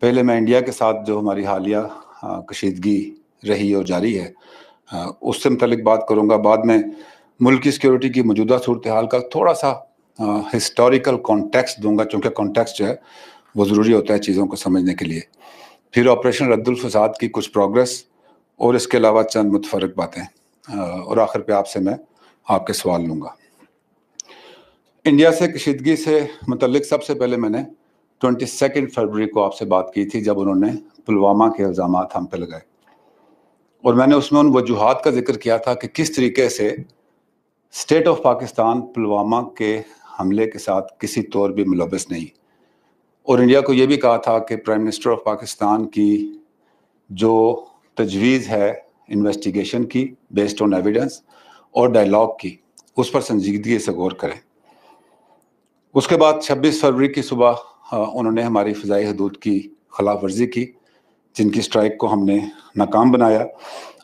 پہلے میں انڈیا کے ساتھ جو ہماری حالیہ کشیدگی رہی اور جاری ہے اس سے متعلق بات کروں گا۔ بعد میں ملک کی سیکیورٹی کی موجودہ صورتحال کا تھوڑا سا ہسٹوریکل کانٹیکس دوں گا، چونکہ کانٹیکس جو ہے وہ ضروری ہوتا ہے چیزوں کو سمجھنے کے لیے۔ پھر آپریشن رد الفساد کی کچھ پروگرس اور اس کے علاوہ چند متفرق باتیں اور آخر پہ آپ سے میں آپ کے سوال لوں گا۔ انڈیا سے کشیدگی سے متعلق سب سے پہلے میں نے ٹوئنٹی سیکنڈ فروری کو آپ سے بات کی تھی جب انہوں نے پلوامہ کے الزامات ہم پہ لگائے۔ اور میں نے اس میں ان وجوہات کا ذکر کیا تھا کہ کس طریقے سے اسٹیٹ آف پاکستان پلوامہ کے حملے کے ساتھ کسی طور بھی ملوث نہیں۔ اور انڈیا کو یہ بھی کہا تھا کہ پرائم منسٹر آف پاکستان کی جو تجویز ہے انویسٹیگیشن کی بیسڈ آن ایویڈنس اور ڈائلاگ کی، اس پر سنجیدگی سے غور کریں۔ اس کے بعد چھبیس فروری کی صبح انہوں نے ہماری فضائی حدود کی خلاف ورزی کی، جن کی اسٹرائک کو ہم نے ناکام بنایا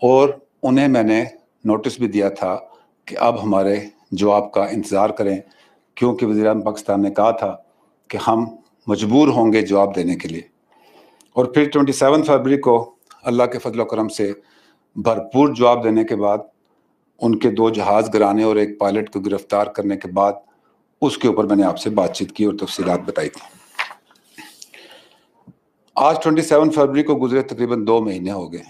اور انہیں میں نے نوٹس بھی دیا تھا کہ اب ہمارے جواب کا انتظار کریں۔ کیونکہ وزیر اعظم پاکستان نے کہا تھا کہ ہم مجبور ہوں گے جواب دینے کے لیے۔ اور پھر ٹوئنٹی سیون فروری کو اللہ کے فضل و کرم سے بھرپور جواب دینے کے بعد، ان کے دو جہاز گرانے اور ایک پائلٹ کو گرفتار کرنے کے بعد، اس کے اوپر میں نے آپ سے بات چیت کی اور تفصیلات بتائی تھی آج ٹوئنٹی سیون فروری کو گزرے تقریباً دو مہینے ہو گئے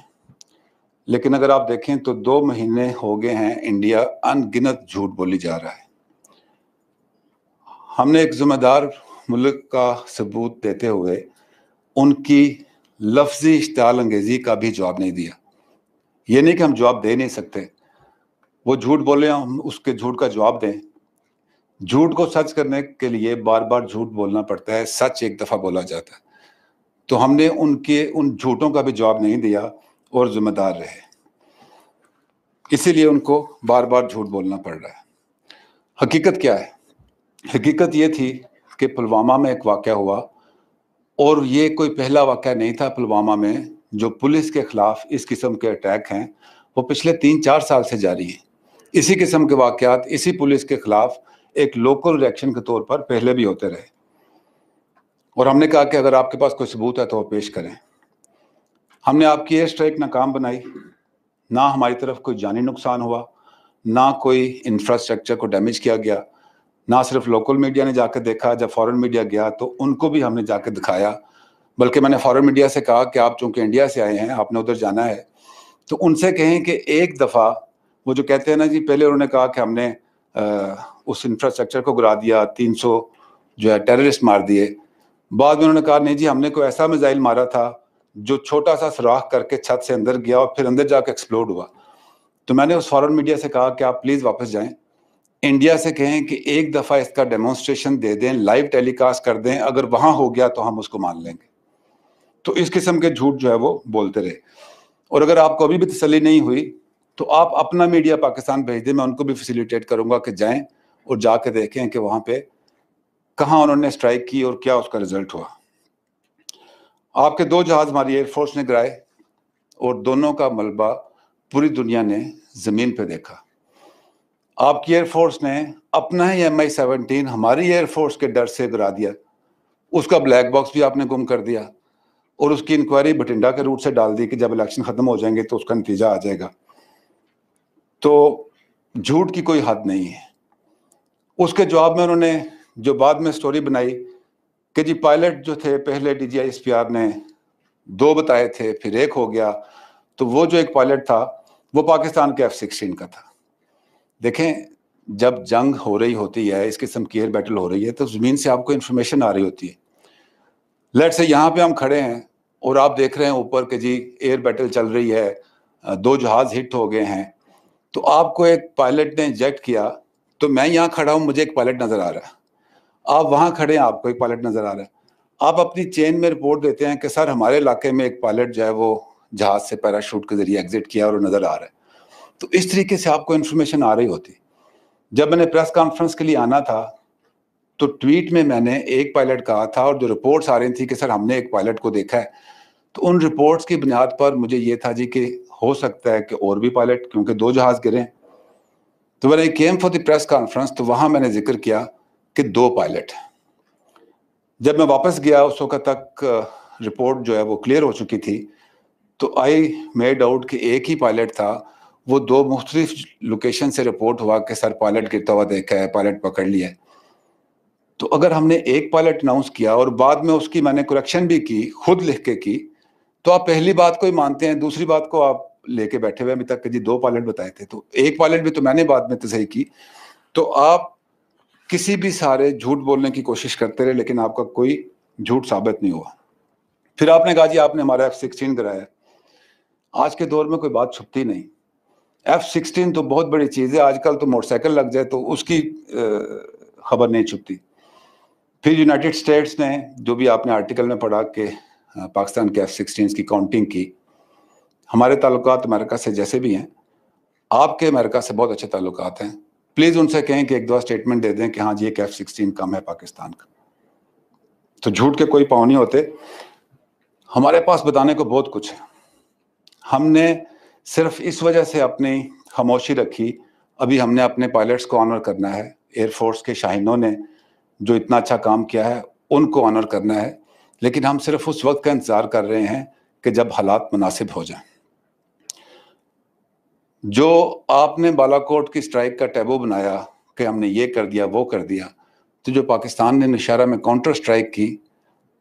لیکن اگر آپ دیکھیں تو دو مہینے ہو گئے ہیں انڈیا ان گنت جھوٹ بولی جا رہا ہے۔ ہم نے ایک ذمہ دار ملک کا ثبوت دیتے ہوئے ان کی لفظی اشتعال انگیزی کا بھی جواب نہیں دیا۔ یہ نہیں کہ ہم جواب دے نہیں سکتے، وہ جھوٹ بولے، ہم اس کے جھوٹ کا جواب دیں۔ جھوٹ کو سچ کرنے کے لیے بار بار جھوٹ بولنا پڑتا ہے، سچ ایک دفعہ بولا جاتا ہے۔ تو ہم نے ان کے، ان جھوٹوں کا بھی جواب نہیں دیا اور ذمہ دار رہے۔ اسی لیے ان کو بار بار جھوٹ بولنا پڑ رہا ہے۔ حقیقت کیا ہے؟ حقیقت یہ تھی کہ پلوامہ میں ایک واقعہ ہوا اور یہ کوئی پہلا واقعہ نہیں تھا پلوامہ میں جو پولیس کے خلاف اس قسم کے اٹیک ہیں۔ وہ پچھلے تین چار سال سے جاری ہیں۔ اسی قسم کے واقعات اسی پولیس کے خلاف ایک لوکل ریئیکشن کے طور پر پہلے بھی ہوتے رہے۔ اور ہم نے کہا کہ اگر آپ کے پاس کوئی ثبوت ہے تو وہ پیش کریں۔ ہم نے آپ کی ایئر اسٹرائک ناکام بنائی۔ نہ ہماری طرف کوئی جانی نقصان ہوا، نہ کوئی انفراسٹرکچر کو ڈیمیج کیا گیا، نہ صرف لوکل میڈیا نے جا کے دیکھا، جب فورن میڈیا گیا تو ان کو بھی ہم نے جا کے دکھایا۔ بلکہ میں نے فورن میڈیا سے کہا کہ آپ چونکہ انڈیا سے آئے ہیں، آپ نے ادھر جانا ہے۔ تو ان سے کہیں کہ ایک دفعہ وہ جو کہتے ہیں نا جی پہلے انہوں نے کہا کہ ہم نے اس انفراسٹرکچر کو گرا دیا، تین سو جو ہے ٹیررسٹ مار دیے۔ بعد میں انہوں نے کہا، نہیں جی ہم نے کوئی ایسا میزائل مارا تھا جو چھوٹا سا سراخ کر کے چھت سے اندر گیا اور پھر اندر جا کے ایکسپلوڈ ہوا۔ تو میں نے اس فورن میڈیا سے کہا کہ آپ پلیز واپس جائیں۔ انڈیا سے کہیں کہ ایک دفعہ اس کا ڈیمونسٹریشن دے دیں لائیو ٹیلی کاسٹ کر دیں، اگر وہاں ہو گیا تو ہم اس کو مان لیں گے۔ تو اس قسم کے جھوٹ جو ہے وہ بولتے رہے۔ اور اگر آپ کو ابھی بھی تسلی نہیں ہوئی، تو آپ اپنا میڈیا پاکستان بھیج دیں، میں ان کو بھی فیسیلیٹیٹ کروں گا کہ جائیں اور جا کے دیکھیں کہ وہاں پہ کہاں انہوں نے اسٹرائک کی اور کیا اس کا رزلٹ ہوا؟ آپ کے دو جہاز ہماری ایئر فورس نے گرائے اور دونوں کا ملبہ پوری دنیا نے زمین پہ دیکھا۔ آپ کی ایئر فورس نے اپنا ہی ایم آئی سیونٹین ہماری ایئر فورس کے ڈر سے گرا دیا۔ اس کا بلیک باکس بھی آپ نے گم کر دیا اور اس کی انکوائری بٹنڈا کے روٹ سے ڈال دی کہ جب الیکشن ختم ہو جائیں گے تو اس کا نتیجہ آ جائے گا۔ تو جھوٹ کی کوئی حد نہیں ہے۔ اس کے جواب میں انہوں نے جو بعد میں سٹوری بنائی کہ جی پائلٹ جو تھے، پہلے D G I S P R نے دو بتائے تھے، پھر ایک ہو گیا۔ تو وہ جو ایک پائلٹ تھا، وہ پاکستان کے ایف سکسٹین کا تھا۔ دیکھیں، جب جنگ ہو رہی ہوتی ہے، اس قسم کی ایئر بیٹل ہو رہی ہے، تو زمین سے آپ کو انفارمیشن آ رہی ہوتی ہے۔ لیٹ سے یہاں پہ ہم کھڑے ہیں اور آپ دیکھ رہے ہیں اوپر کہ جی ایئر بیٹل چل رہی ہے، دو جہاز ہٹ ہو گئے ہیں۔ تو آپ کو ایک پائلٹ نے انجیکٹ کیا، تو میں یہاں کھڑا ہوں، مجھے ایک پائلٹ نظر آ رہا ہے۔ آپ وہاں کھڑے ہیں، آپ کو ایک پائلٹ نظر آ رہا ہے۔ آپ اپنی چین میں رپورٹ دیتے ہیں کہ سر ہمارے علاقے میں ایک پائلٹ جو ہے وہ جہاز سے پیراشوٹ کے ذریعے ایگزٹ کیا اور وہ نظر آ رہا ہے۔ تو اس طریقے سے آپ کو انفارمیشن آ رہی ہوتی۔ جب میں نے پریس کانفرنس کے لیے آنا تھا، تو ٹویٹ میں میں نے ایک پائلٹ کہا تھا اور جو رپورٹس آ رہی تھی کہ سر ہم نے ایک پائلٹ کو دیکھا ہے، تو ان رپورٹس کی بنیاد پر مجھے یہ تھا جی کہ ہو سکتا ہے کہ اور بھی پائلٹ کیونکہ دو جہاز گرے تو میں نے came for the press conference تو وہاں میں نے ذکر کیا کہ دو پائلٹ جب میں واپس گیا اس وقت تک رپورٹ جو ہے وہ کلیئر ہو چکی تھی۔ تو آئی میڈ آؤٹ کہ ایک ہی پائلٹ تھا۔ وہ دو مختلف لوکیشن سے رپورٹ ہوا کہ سر پائلٹ گرتا ہوا دیکھا ہے پائلٹ پکڑ لیا ہے۔ تو اگر ہم نے ایک پائلٹ اناؤنس کیا اور بعد میں اس کی میں نے کریکشن بھی کی، خود لکھ کے کی، تو آپ پہلی بات کو ہی مانتے ہیں۔ دوسری بات کو آپ لے کے بیٹھے ہوئے ابھی تک کہ جی دو پائلٹ بتائے تھے۔ تو ایک پائلٹ بھی تو میں نے بعد میں تصحیح کی۔ تو آپ کسی بھی سارے جھوٹ بولنے کی کوشش کرتے رہے، لیکن آپ کا کوئی جھوٹ ثابت نہیں ہوا۔ پھر آپ نے کہا جی آپ نے ہمارا ایف سکسٹین کرایا۔ آج کے دور میں کوئی بات چھپتی نہیں۔ ایف سکسٹین تو بہت بڑی چیز ہے، آج کل تو موٹر سائیکل لگ جائے تو اس کی خبر نہیں چھپتی۔ پھر یونائٹڈ اسٹیٹس نے جو بھی آپ نے آرٹیکل میں پڑھا کہ پاکستان کے ایف سکسٹینس کی کاؤنٹنگ کی، ہمارے تعلقات امریکہ سے جیسے بھی ہیں، آپ کے امریکہ سے بہت اچھے تعلقات ہیں۔ پلیز ان سے کہیں کہ ایک دو اسٹیٹمنٹ دے دیں کہ ہاں جی ایک ایف سکسٹین کم ہے پاکستان کا۔ تو جھوٹ کے کوئی پاؤں نہیں ہوتے۔ ہمارے پاس بتانے کو بہت کچھ ہے۔ ہم نے صرف اس وجہ سے اپنی خاموشی رکھی۔ ابھی ہم نے اپنے پائلٹس کو آنر کرنا ہے۔ ایئر فورس کے شاہینوں نے جو اتنا اچھا کام کیا ہے، ان کو آنر کرنا ہے۔ لیکن ہم صرف اس وقت کا انتظار کر رہے ہیں کہ جب حالات مناسب ہو جائیں۔ جو آپ نے بالا کوٹ کی سٹرائک کا ٹیبو بنایا کہ ہم نے یہ کر دیا، وہ کر دیا، تو جو پاکستان نے نشارہ میں کاؤنٹر سٹرائک کی،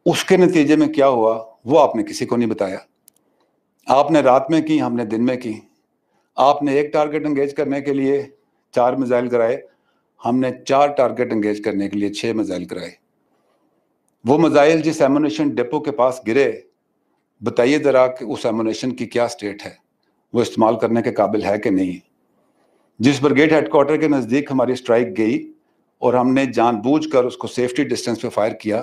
اس کے نتیجے میں کیا ہوا؟ وہ آپ نے کسی کو نہیں بتایا۔ آپ نے رات میں کی، ہم نے دن میں کی۔ آپ نے ایک ٹارگٹ انگیج کرنے کے لیے چار میزائل کرائے۔ ہم نے چار ٹارگٹ انگیج کرنے کے لیے چھ میزائل کرائے۔ وہ میزائل جس ایمونیشن ڈپو کے پاس گرے، بتائیے ذرا کہ اس ایمونیشن کی کیا سٹیٹ ہے۔ وہ استعمال کرنے کے قابل ہے کہ نہیں۔ جس برگیڈ ہیڈ کوارٹر کے نزدیک ہماری سٹرائک گئی اور ہم نے جان بوجھ کر اس کو سیفٹی ڈسٹینس پہ فائر کیا،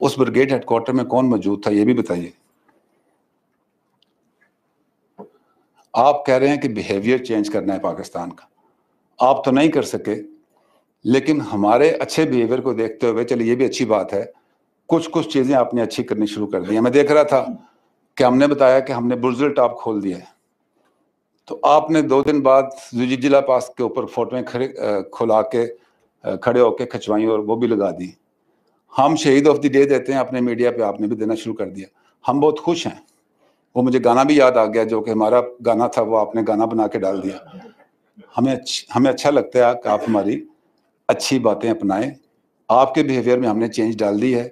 اس برگیڈ ہیڈ کوارٹر میں کون موجود تھا یہ بھی بتائیے۔ آپ کہہ رہے ہیں کہ بیہیویئر چینج کرنا ہے پاکستان کا۔ آپ تو نہیں کر سکے، لیکن ہمارے اچھے بیہیویئر کو دیکھتے ہوئے چلے یہ بھی اچھی بات ہے، کچھ کچھ چیزیں آپ نے اچھی کرنی شروع کر دی میں دیکھ رہا تھا کہ ہم نے بتایا کہ ہم نے برزل ٹاپ کھول دیا ہے۔ تو آپ نے دو دن بعد ضلع پاس کے اوپر فوٹویں کھلا کے کھڑے ہو کے کھچوائی اور وہ بھی لگا دی۔ ہم شہید آف دی ڈے دیتے ہیں، اپنے میڈیا پہ آپ نے بھی دینا شروع کر دیا۔ ہم بہت خوش ہیں۔ وہ مجھے گانا بھی یاد آ گیا جو کہ ہمارا گانا تھا، وہ آپ نے گانا بنا کے ڈال دیا۔ ہمیں ہمیں اچھا لگتا ہے کہ آپ ہماری اچھی باتیں اپنائیں۔ آپ کے بیہیویئر میں ہم نے چینج ڈال دی ہے۔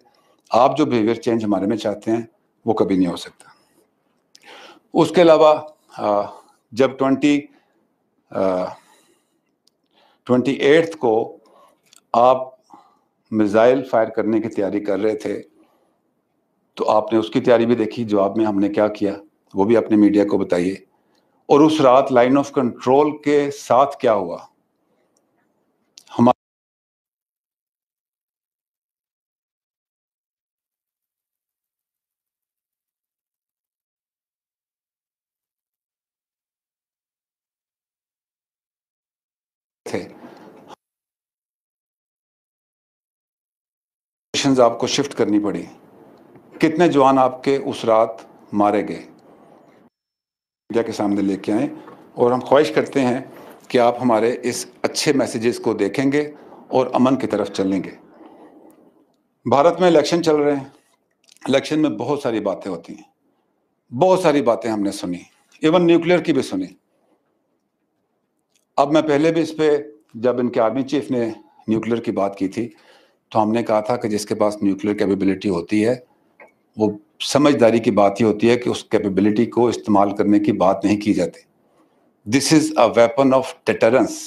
آپ جو بیہیویئر چینج ہمارے میں چاہتے ہیں، وہ کبھی نہیں ہو سکتا۔ اس کے علاوہ جب ٹوینٹی ٹوینٹی ایٹھ کو آپ میزائل فائر کرنے کی تیاری کر رہے تھے، تو آپ نے اس کی تیاری بھی دیکھی، جواب میں ہم نے کیا کیا؟ وہ بھی اپنے میڈیا کو بتائیے۔ اور اس رات لائن آف کنٹرول کے ساتھ کیا ہوا؟ آپ کو شفٹ کرنی پڑی۔ کتنے جوان آپ کے اس رات مارے گئے؟ میڈیا کے سامنے لے کے آئیں۔ اور ہم خواہش کرتے ہیں کہ آپ ہمارے اس اچھے میسیجز کو دیکھیں گے اور امن کی طرف چلیں گے۔ بھارت میں الیکشن چل رہے ہیں۔ الیکشن میں بہت ساری باتیں ہوتی ہیں۔ بہت ساری باتیں ہم نے سنی۔ ایون نیوکلیر کی بھی سنی۔ اب میں پہلے بھی اس پہ جب ان کے آرمی چیف نے نیوکلیر کی بات کی تھی، تو ہم نے کہا تھا کہ جس کے پاس نیوکلیر کیپیبلٹی ہوتی ہے، وہ سمجھداری کی بات ہی ہوتی ہے کہ اس کیپیبلٹی کو استعمال کرنے کی بات نہیں کی جاتی۔ This is a weapon of deterrence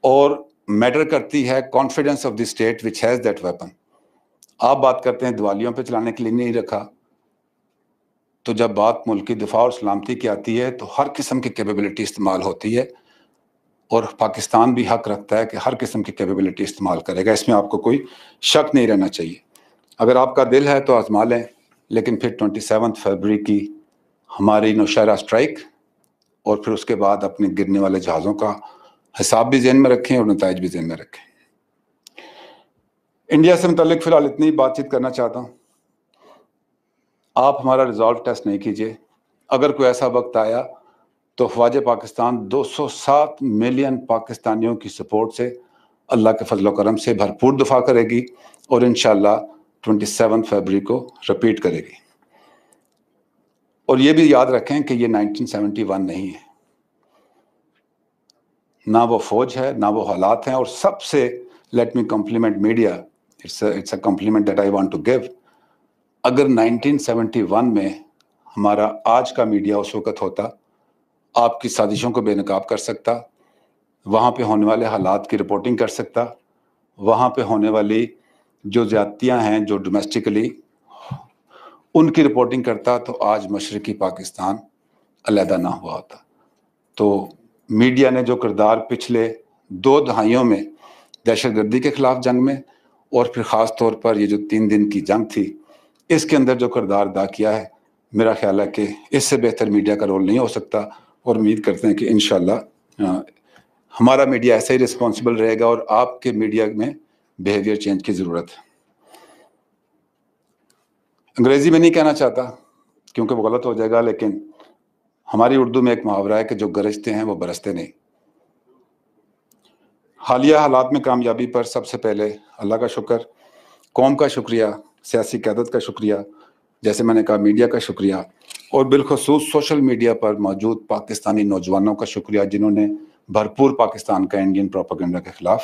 اور میٹر کرتی ہے confidence of the state which has that weapon آپ بات کرتے ہیں دیوالیوں پہ چلانے کے لیے نہیں رکھا، تو جب بات ملکی دفاع اور سلامتی کی آتی ہے، تو ہر قسم کی کیپیبلٹی استعمال ہوتی ہے۔ اور پاکستان بھی حق رکھتا ہے کہ ہر قسم کی کیپیبلٹی استعمال کرے گا۔ اس میں آپ کو کوئی شک نہیں رہنا چاہیے۔ اگر آپ کا دل ہے تو آزما لیں، لیکن پھر ٹوئنٹی سیونتھ فیبری کی ہماری نوشہرہ اسٹرائک اور پھر اس کے بعد اپنے گرنے والے جہازوں کا حساب بھی ذہن میں رکھیں اور نتائج بھی ذہن میں رکھیں۔ انڈیا سے متعلق فی الحال اتنی بات چیت کرنا چاہتا ہوں۔ آپ ہمارا ریزالو ٹیسٹ نہیں کیجیے اگر کوئی ایسا وقت آیا تو خواج پاکستان دو سو سات ملین پاکستانیوں کی سپورٹ سے اللہ کے فضل و کرم سے بھرپور دفاع کرے گی اور انشاءاللہ ٹوینٹی سیون فیبری کو رپیٹ کرے گی۔ اور یہ بھی یاد رکھیں کہ یہ نائنٹین سیونٹی ون نہیں ہے۔ نہ وہ فوج ہے، نہ وہ حالات ہیں اور سب سے let me compliment media it's a compliment that I want to give اگر نائنٹین سیونٹی ون میں ہمارا آج کا میڈیا اس وقت ہوتا آپ کی سازشوں کو بے نقاب کر سکتا، وہاں پہ ہونے والے حالات کی رپورٹنگ کر سکتا، وہاں پہ ہونے والی جو زیادتیاں ہیں، جو ڈومیسٹکلی ان کی رپورٹنگ کرتا تو آج مشرقی پاکستان علیحدہ نہ ہوا ہوتا۔ تو میڈیا نے جو کردار پچھلے دو دہائیوں میں دہشت گردی کے خلاف جنگ میں اور پھر خاص طور پر یہ جو تین دن کی جنگ تھی، اس کے اندر جو کردار ادا کیا ہے، میرا خیال ہے کہ اس سے بہتر میڈیا کا رول نہیں ہو سکتا۔ اور امید کرتے ہیں کہ انشاءاللہ ہمارا میڈیا ایسا ہی رسپانسبل رہے گا اور آپ کے میڈیا میں بیہیویئر چینج کی ضرورت ہے۔ انگریزی میں نہیں کہنا چاہتا کیونکہ وہ غلط ہو جائے گا، لیکن ہماری اردو میں ایک محاورہ ہے کہ جو گرجتے ہیں وہ برستے نہیں۔ حالیہ حالات میں کامیابی پر سب سے پہلے اللہ کا شکر، قوم کا شکریہ، سیاسی قیادت کا شکریہ، جیسے میں نے کہا، میڈیا کا شکریہ۔ اور بالخصوص سوشل میڈیا پر موجود پاکستانی نوجوانوں کا شکریہ، جنہوں نے بھرپور پاکستان کا انڈین پروپیگنڈا کے خلاف